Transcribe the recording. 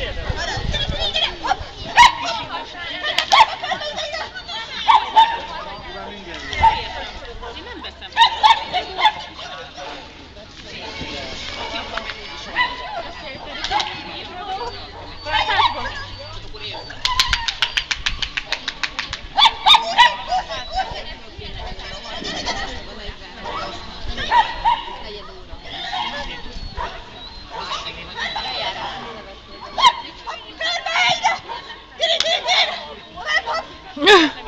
Get it! Yeah.